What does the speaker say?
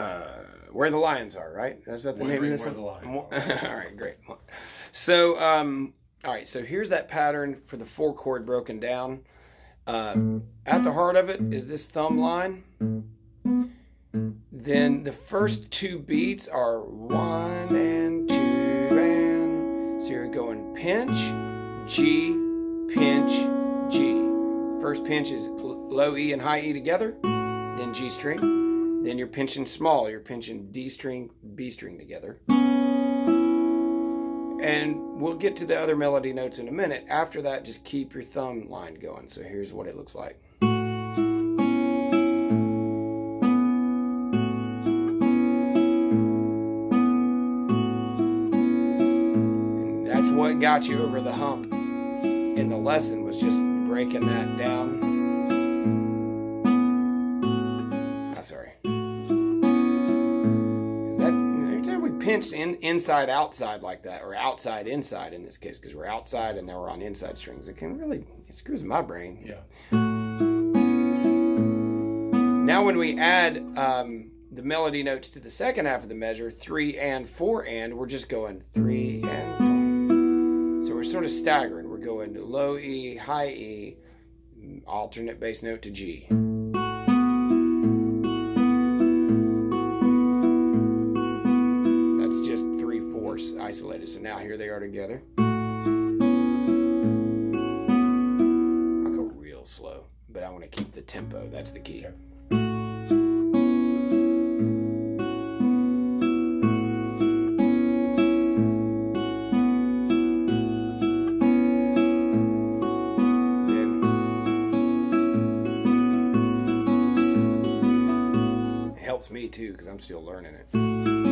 uh, Where the Lions Are, right? Is that the name of this? Where the? Lions all right, great. So, um, all right, so here's that pattern for the four chord broken down. Uh, at the heart of it is this thumb line. Then the first two beats are one and two and so you're going pinch, G, pinch, G. First pinch is low E and high E together, then G string. Then you're pinching small, you're pinching D string, B string together. And we'll get to the other melody notes in a minute. After that, just keep your thumb line going. So here's what it looks like. And that's what got you over the hump in the lesson was just breaking that down. Sorry. 'Cause that every time we pinch in inside outside like that, or outside inside in this case, because we're outside and then we're on inside strings, it can really it screws my brain. Yeah. Now, when we add um, the melody notes to the second half of the measure, three and four and, we're just going three and four. So we're sort of staggering. We're going to low E, high E, alternate bass note to G. isolated. So now here they are together. I'll go real slow, but I want to keep the tempo. That's the key. Then it helps me too because I'm still learning it.